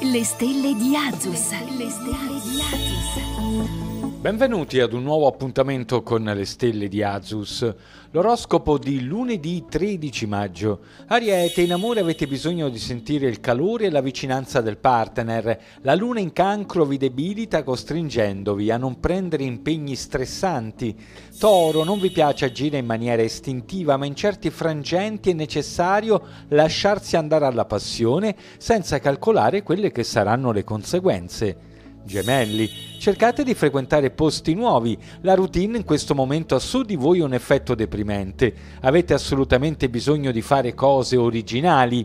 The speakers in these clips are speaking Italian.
Le stelle di Azus. Le stelle di Azus. Benvenuti ad un nuovo appuntamento con le stelle di Azus. L'oroscopo di lunedì 13 maggio. Ariete, in amore avete bisogno di sentire il calore e la vicinanza del partner. La luna in cancro vi debilita costringendovi a non prendere impegni stressanti. Toro, non vi piace agire in maniera istintiva, ma in certi frangenti è necessario lasciarsi andare alla passione senza calcolare quelle che saranno le conseguenze. Gemelli, cercate di frequentare posti nuovi. La routine in questo momento ha su di voi un effetto deprimente. Avete assolutamente bisogno di fare cose originali.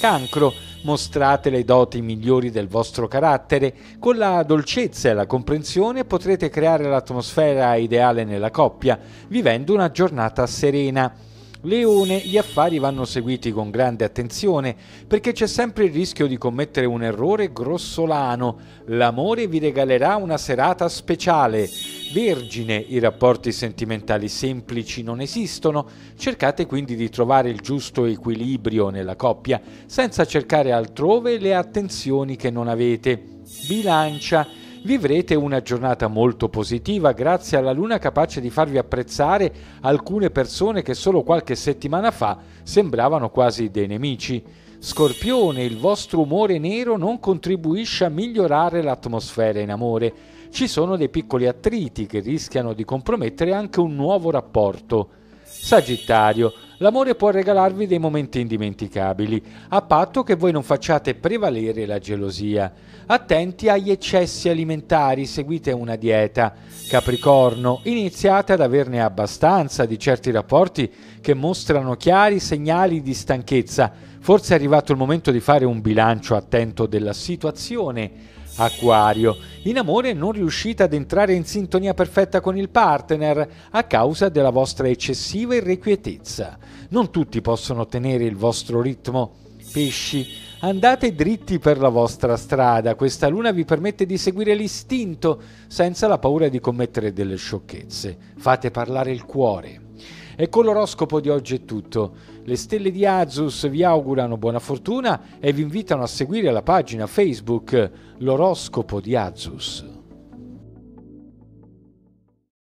Cancro, mostrate le doti migliori del vostro carattere. Con la dolcezza e la comprensione potrete creare l'atmosfera ideale nella coppia, vivendo una giornata serena. Leone, gli affari vanno seguiti con grande attenzione perché c'è sempre il rischio di commettere un errore grossolano. L'amore vi regalerà una serata speciale. Vergine, i rapporti sentimentali semplici non esistono, cercate quindi di trovare il giusto equilibrio nella coppia senza cercare altrove le attenzioni che non avete. Bilancia, vivrete una giornata molto positiva grazie alla luna capace di farvi apprezzare alcune persone che solo qualche settimana fa sembravano quasi dei nemici. Scorpione, il vostro umore nero non contribuisce a migliorare l'atmosfera in amore. Ci sono dei piccoli attriti che rischiano di compromettere anche un nuovo rapporto. Sagittario, l'amore può regalarvi dei momenti indimenticabili, a patto che voi non facciate prevalere la gelosia. Attenti agli eccessi alimentari, seguite una dieta. Capricorno, iniziate ad averne abbastanza di certi rapporti che mostrano chiari segnali di stanchezza. Forse è arrivato il momento di fare un bilancio attento della situazione. Acquario, in amore non riuscite ad entrare in sintonia perfetta con il partner a causa della vostra eccessiva irrequietezza. Non tutti possono tenere il vostro ritmo. Pesci, andate dritti per la vostra strada, questa luna vi permette di seguire l'istinto senza la paura di commettere delle sciocchezze. Fate parlare il cuore. E con l'oroscopo di oggi è tutto. Le stelle di Azus vi augurano buona fortuna e vi invitano a seguire la pagina Facebook L'oroscopo di Azus.